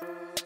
Bye.